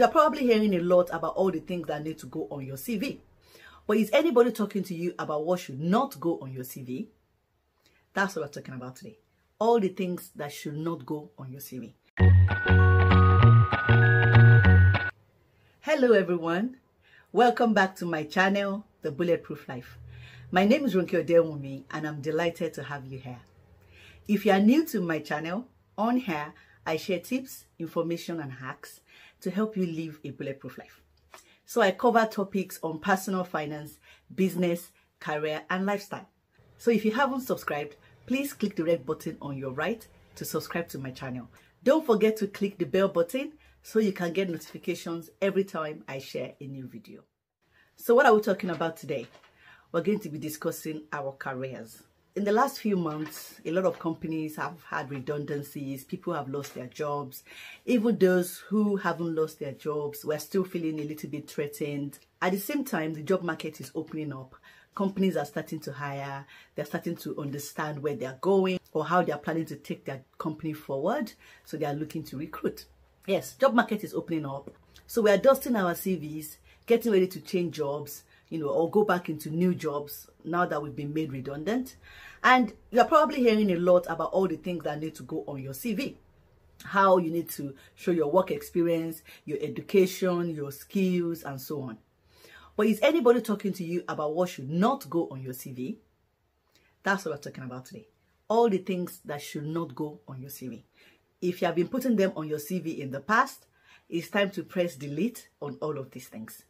You're probably hearing a lot about all the things that need to go on your CV. But is anybody talking to you about what should not go on your CV? That's what we're talking about today. All the things that should not go on your CV. Hello everyone. Welcome back to my channel, The Bulletproof Life. My name is Ronke Odewumi and I'm delighted to have you here. If you are new to my channel, on here I share tips, information and hacks to help you live a bulletproof life. So I cover topics on personal finance, business, career, and lifestyle. So if you haven't subscribed, please click the red button on your right to subscribe to my channel. Don't forget to click the bell button so you can get notifications every time I share a new video. So what are we talking about today? We're going to be discussing our careers in the last few months, a lot of companies have had redundancies. People have lost their jobs. Even those who haven't lost their jobs, we're still feeling a little bit threatened. At the same time, the job market is opening up. Companies are starting to hire. They're starting to understand where they're going or how they're planning to take their company forward. So they are looking to recruit. Yes, job market is opening up. So we're dusting our CVs, getting ready to change jobs, you know, or go back into new jobs now that we've been made redundant. And you're probably hearing a lot about all the things that need to go on your CV. How you need to show your work experience, your education, your skills, and so on. But is anybody talking to you about what should not go on your CV? That's what we're talking about today. All the things that should not go on your CV. If you have been putting them on your CV in the past, it's time to press delete on all of these things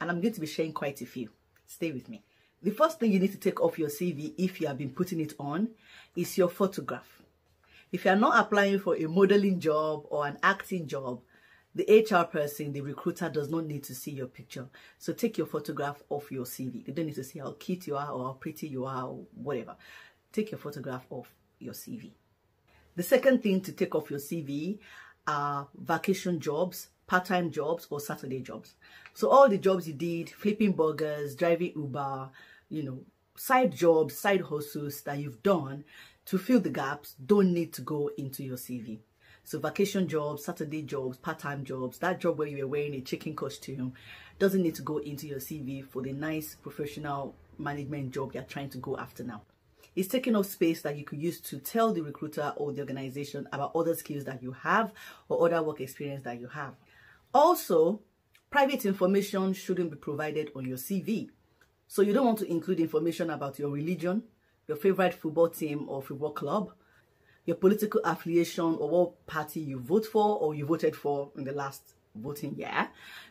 and I'm going to be sharing quite a few. Stay with me. The first thing you need to take off your CV if you have been putting it on is your photograph. If you are not applying for a modeling job or an acting job, the HR person, the recruiter does not need to see your picture. So take your photograph off your CV. They don't need to see how cute you are or how pretty you are or whatever. Take your photograph off your CV. The second thing to take off your CV are vacation jobs part-time jobs or Saturday jobs. So all the jobs you did, flipping burgers, driving Uber, you know, side jobs, side hustles that you've done to fill the gaps don't need to go into your CV. So vacation jobs, Saturday jobs, part-time jobs, that job where you were wearing a chicken costume doesn't need to go into your CV for the nice professional management job you're trying to go after now. It's taking up space that you could use to tell the recruiter or the organization about other skills that you have or other work experience that you have. Also, private information shouldn't be provided on your CV. So you don't want to include information about your religion, your favorite football team or football club, your political affiliation or what party you vote for or you voted for in the last voting year.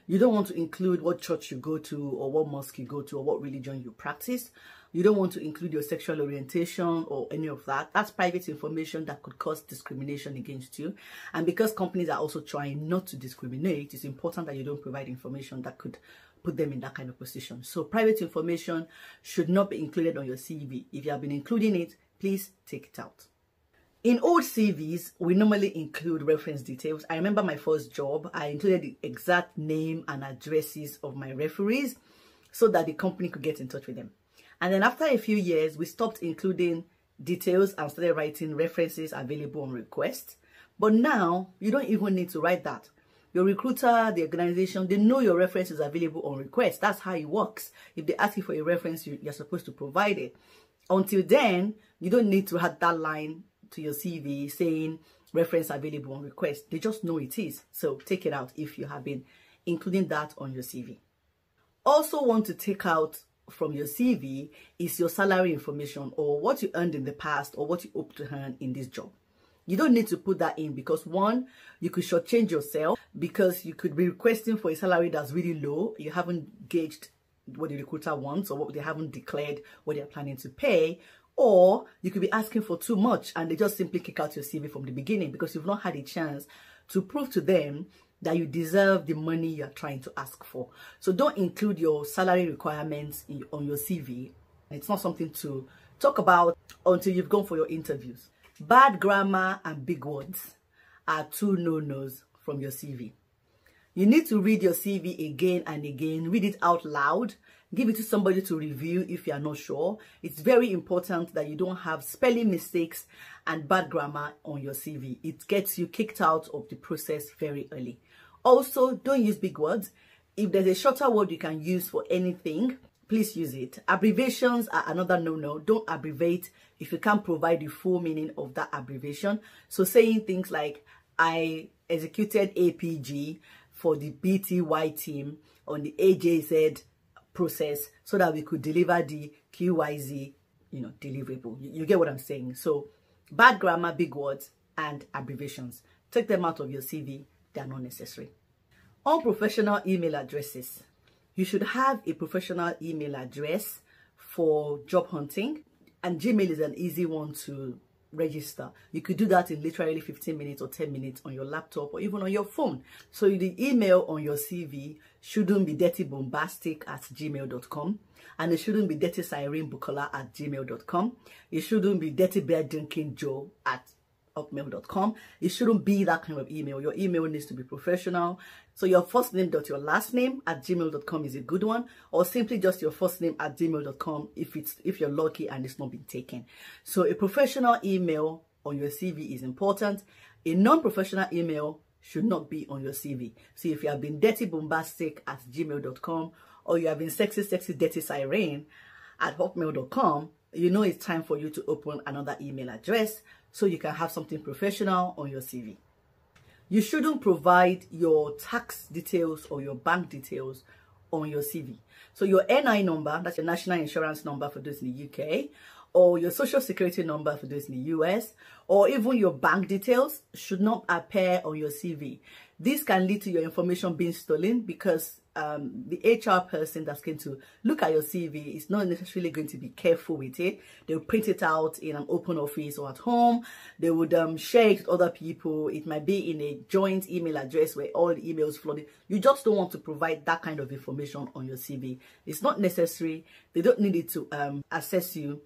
You don't want to include what church you go to or what mosque you go to or what religion you practice. You don't want to include your sexual orientation or any of that. That's private information that could cause discrimination against you. And because companies are also trying not to discriminate, it's important that you don't provide information that could put them in that kind of position. So private information should not be included on your CV. If you have been including it, please take it out. In old CVs, we normally include reference details. I remember my first job, I included the exact name and addresses of my referees so that the company could get in touch with them. And then after a few years, we stopped including details and started writing references available on request. But now, you don't even need to write that. Your recruiter, the organization, they know your reference is available on request. That's how it works. If they ask you for a reference, you're supposed to provide it. Until then, you don't need to add that line to your CV saying reference available on request. They just know it is. So take it out if you have been including that on your CV. Also want to take out from your CV is your salary information or what you earned in the past or what you hope to earn in this job. You don't need to put that in because one, you could shortchange yourself because you could be requesting for a salary that's really low. You haven't gauged what the recruiter wants or what they haven't declared what they're planning to pay. Or you could be asking for too much and they just simply kick out your CV from the beginning because you've not had a chance to prove to them that you deserve the money you're trying to ask for. So don't include your salary requirements in, on your CV. It's not something to talk about until you've gone for your interviews. Bad grammar and big words are two no-nos from your CV. You need to read your CV again and again, read it out loud, give it to somebody to review if you are not sure. It's very important that you don't have spelling mistakes and bad grammar on your CV. It gets you kicked out of the process very early. Also, don't use big words. If there's a shorter word you can use for anything, please use it. Abbreviations are another no-no. Don't abbreviate if you can't provide the full meaning of that abbreviation. So saying things like, I executed APG for the BTY team on the AJZ process so that we could deliver the QYZ, you know, deliverable. You, you get what I'm saying? So bad grammar, big words, and abbreviations. Take them out of your CV. They are not necessary. Unprofessional email addresses. You should have a professional email address for job hunting. And Gmail is an easy one to register. You could do that in literally 15 minutes or 10 minutes on your laptop or even on your phone. So the email on your CV shouldn't be dirtybombastic at gmail.com and it shouldn't be dirty bukola at gmail.com. It shouldn't be dirty drinking joe at hotmail.com. It shouldn't be that kind of email. Your email needs to be professional. So your first name dot your last name at gmail.com is a good one, or simply just your first name at gmail.com if it's if you're lucky and it's not been taken. So a professional email on your CV is important. A non-professional email should not be on your CV. So if you have been dirty bombastic at gmail.com or you have been sexy, sexy, dirty siren at hotmail.com, you know it's time for you to open another email address so you can have something professional on your CV. You shouldn't provide your tax details or your bank details on your CV. So your NI number, that's your national insurance number for those in the UK, or your social security number for those in the US, or even your bank details should not appear on your CV. This can lead to your information being stolen because um, the HR person that's going to look at your CV is not necessarily going to be careful with it. They'll print it out in an open office or at home. They would um, share it with other people. It might be in a joint email address where all the emails flooded. You just don't want to provide that kind of information on your CV. It's not necessary. They don't need it to um, assess you.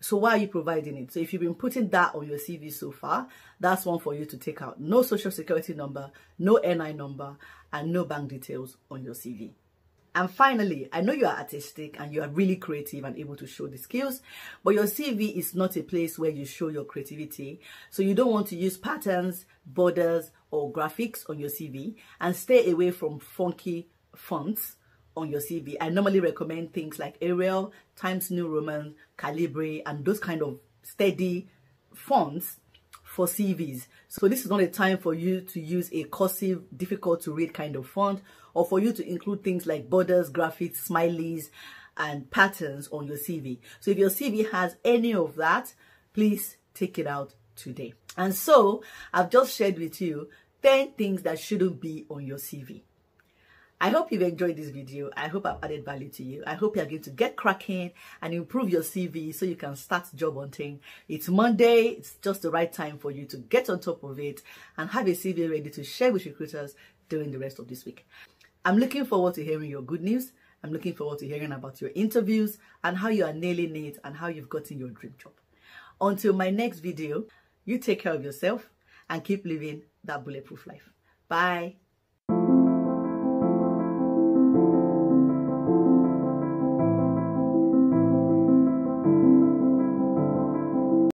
So why are you providing it? So if you've been putting that on your CV so far, that's one for you to take out. No social security number, no NI number, and no bank details on your CV. And finally, I know you are artistic and you are really creative and able to show the skills, but your CV is not a place where you show your creativity. So you don't want to use patterns, borders, or graphics on your CV and stay away from funky fonts on your CV. I normally recommend things like Arial, Times New Roman, Calibri, and those kind of steady fonts for CVs. So this is not a time for you to use a cursive, difficult to read kind of font or for you to include things like borders, graphics, smileys, and patterns on your CV. So if your CV has any of that, please take it out today. And so I've just shared with you 10 things that shouldn't be on your CV. I hope you've enjoyed this video. I hope I've added value to you. I hope you're going to get cracking and improve your CV so you can start job hunting. It's Monday. It's just the right time for you to get on top of it and have a CV ready to share with recruiters during the rest of this week. I'm looking forward to hearing your good news. I'm looking forward to hearing about your interviews and how you are nailing it and how you've gotten your dream job. Until my next video, you take care of yourself and keep living that bulletproof life. Bye.